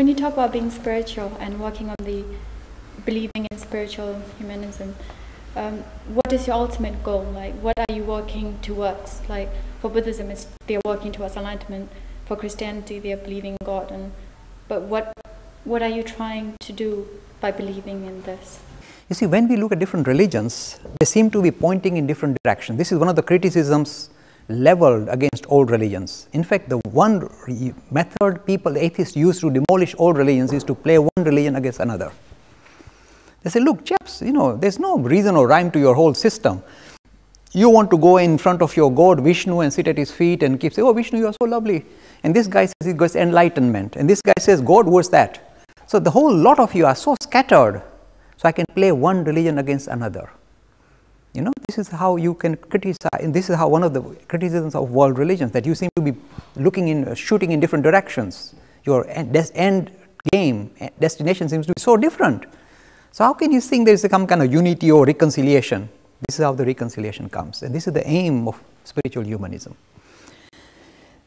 When you talk about being spiritual and working on the believing in spiritual humanism, um, what is your ultimate goal? Like, what are you working towards? Like, for Buddhism, it's they're working towards enlightenment. For Christianity, they're believing in God. And but what what are you trying to do by believing in this? You see, when we look at different religions, they seem to be pointing in different directions. This is one of the criticisms leveled against old religions. In fact, the one method people, atheists, use to demolish old religions is to play one religion against another. They say, look, chaps, you know, there's no reason or rhyme to your whole system. You want to go in front of your God, Vishnu, and sit at his feet and keep saying, oh, Vishnu, you are so lovely. And this guy says he goes enlightenment. And this guy says, God, what's that? So the whole lot of you are so scattered so I can play one religion against another. You know, this is how you can criticize, and this is how one of the criticisms of world religions that you seem to be looking in, uh, shooting in different directions. Your end, end game, destination seems to be so different. So how can you think there is some kind of unity or reconciliation? This is how the reconciliation comes, and this is the aim of spiritual humanism.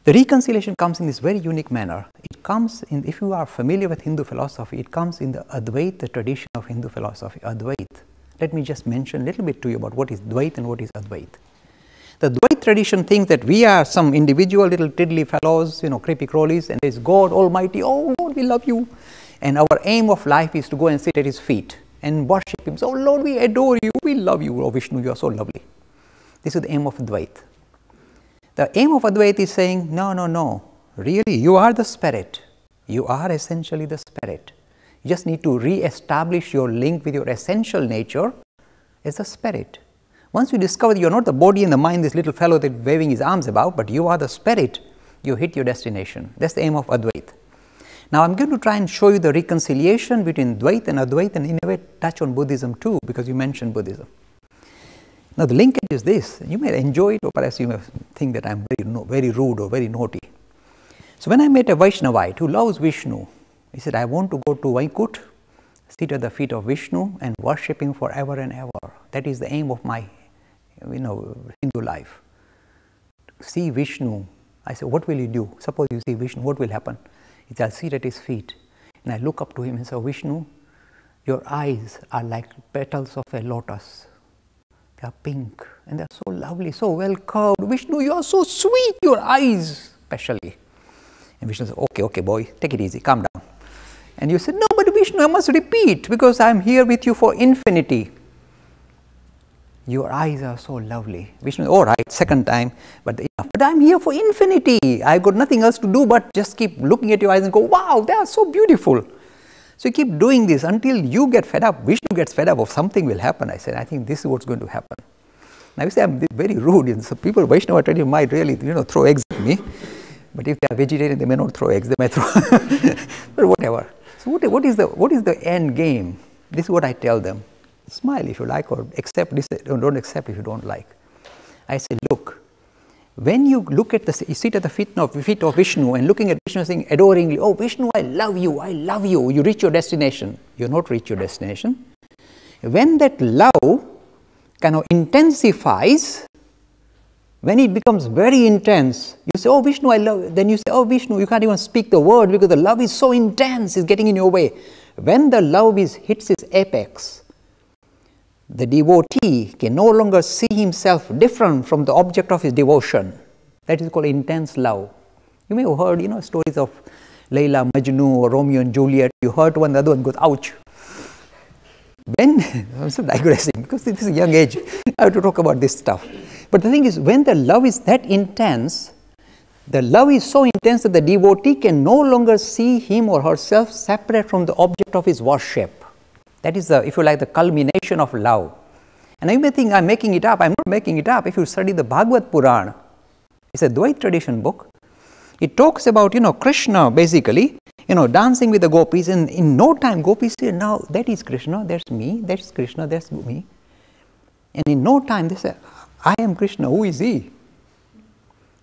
The reconciliation comes in this very unique manner. It comes in, if you are familiar with Hindu philosophy, it comes in the Advaita tradition of Hindu philosophy, Advait. Let me just mention a little bit to you about what is Dvait and what is Advait. The Dvait tradition thinks that we are some individual little tiddly fellows, you know, creepy crawlies, and there's God Almighty, oh Lord, we love you. And our aim of life is to go and sit at His feet and worship Him. So, oh Lord, we adore you, we love you, oh Vishnu, you are so lovely. This is the aim of Advait. The aim of Advaita is saying, no, no, no, really, you are the spirit. You are essentially the spirit. You just need to re-establish your link with your essential nature as the spirit. Once you discover you are not the body and the mind, this little fellow that waving his arms about, but you are the spirit, you hit your destination. That's the aim of Advaita. Now, I am going to try and show you the reconciliation between Dvait and Advaita and in a way touch on Buddhism too, because you mentioned Buddhism. Now, the linkage is this you may enjoy it, or perhaps you may think that I am very, very rude or very naughty. So, when I met a Vaishnavite who loves Vishnu, he said, I want to go to Vaikut, sit at the feet of Vishnu and worship him forever and ever. That is the aim of my you know, Hindu life. See Vishnu. I said, What will you do? Suppose you see Vishnu, what will happen? He said, I'll sit at his feet. And I look up to him and say, Vishnu, your eyes are like petals of a lotus they are pink and they are so lovely, so well curved. Vishnu, you are so sweet, your eyes especially. And Vishnu says, okay, okay, boy, take it easy, calm down. And you said, no, but Vishnu, I must repeat because I am here with you for infinity. Your eyes are so lovely. Vishnu, all right, second time, but, but I'm here for infinity. I've got nothing else to do but just keep looking at your eyes and go, wow, they are so beautiful. So you keep doing this until you get fed up, Vishnu gets fed up of something will happen. I said, I think this is what's going to happen. Now you say I'm very rude, and so people Vaishnava tradition might really you know throw eggs at me, but if they are vegetarian, they may not throw eggs. They may throw, but whatever. So what, what is the what is the end game? This is what I tell them. Smile if you like, or accept this. Don't accept if you don't like. I say, look, when you look at the, you sit at the feet of, feet of Vishnu and looking at Vishnu saying adoringly, oh Vishnu, I love you, I love you, you reach your destination. You not reach your destination. When that love kind of intensifies, when it becomes very intense, you say, oh Vishnu, I love, then you say, oh Vishnu, you can't even speak the word because the love is so intense, it's getting in your way. When the love is hits its apex, the devotee can no longer see himself different from the object of his devotion. That is called intense love. You may have heard, you know, stories of Layla, Majnu, or Romeo and Juliet. You hurt one, the other one goes, ouch. When, I'm so digressing because this is a young age, I have to talk about this stuff. But the thing is, when the love is that intense, the love is so intense that the devotee can no longer see him or herself separate from the object of his worship. That is the, if you like, the culmination of love. And you may think I'm making it up. I'm not making it up. If you study the Bhagavad Purana, it's a Dvait tradition book. It talks about, you know, Krishna basically, you know, dancing with the gopis. And in no time, gopis say, now that is Krishna, that's me, that's Krishna, that's me. And in no time, they say, I am Krishna, who is he?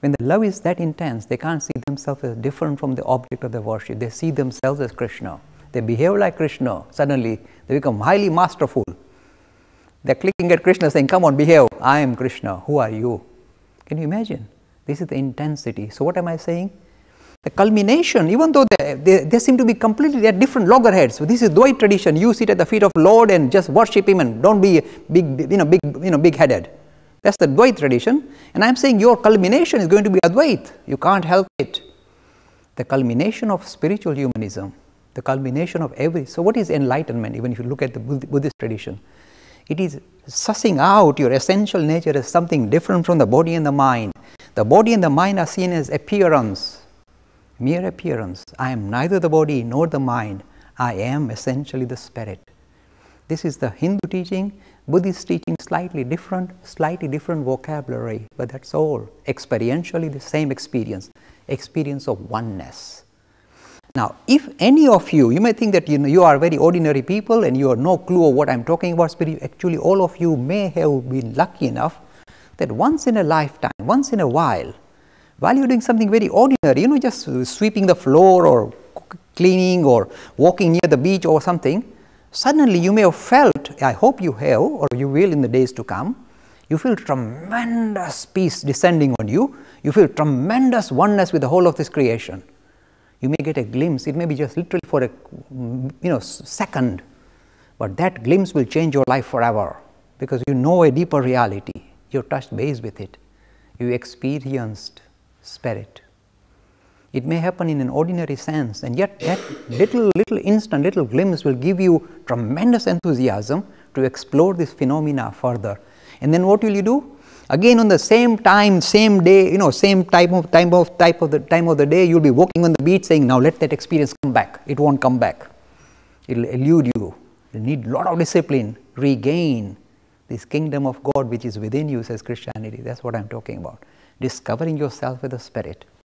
When the love is that intense, they can't see themselves as different from the object of their worship. They see themselves as Krishna. They behave like Krishna. Suddenly, they become highly masterful. They're clicking at Krishna saying, Come on, behave. I am Krishna. Who are you? Can you imagine? This is the intensity. So, what am I saying? the culmination, even though they, they, they seem to be completely at different loggerheads. So this is Dvait tradition. You sit at the feet of Lord and just worship Him and don't be big, you know, big, you know, big-headed. That's the Dvait tradition. And I'm saying your culmination is going to be Advait. You can't help it. The culmination of spiritual humanism, the culmination of every. So what is enlightenment? Even if you look at the Buddhist tradition, it is sussing out your essential nature as something different from the body and the mind. The body and the mind are seen as appearance mere appearance. I am neither the body nor the mind. I am essentially the spirit. This is the Hindu teaching, Buddhist teaching slightly different, slightly different vocabulary, but that's all. Experientially the same experience, experience of oneness. Now, if any of you, you may think that you, know, you are very ordinary people and you have no clue of what I am talking about, but actually all of you may have been lucky enough that once in a lifetime, once in a while, while you're doing something very ordinary, you know, just sweeping the floor or cleaning or walking near the beach or something, suddenly you may have felt, I hope you have or you will in the days to come, you feel tremendous peace descending on you, you feel tremendous oneness with the whole of this creation. You may get a glimpse, it may be just literally for a you know, second, but that glimpse will change your life forever because you know a deeper reality, you touched base with it, you experienced spirit. It may happen in an ordinary sense and yet that little, little instant, little glimpse will give you tremendous enthusiasm to explore this phenomena further. And then what will you do? Again on the same time, same day, you know, same type of time of type of the time of the day, you'll be walking on the beach saying, now let that experience come back. It won't come back. It'll elude you. You need a lot of discipline, regain this kingdom of God which is within you, says Christianity. That's what I'm talking about discovering yourself with the Spirit.